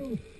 too.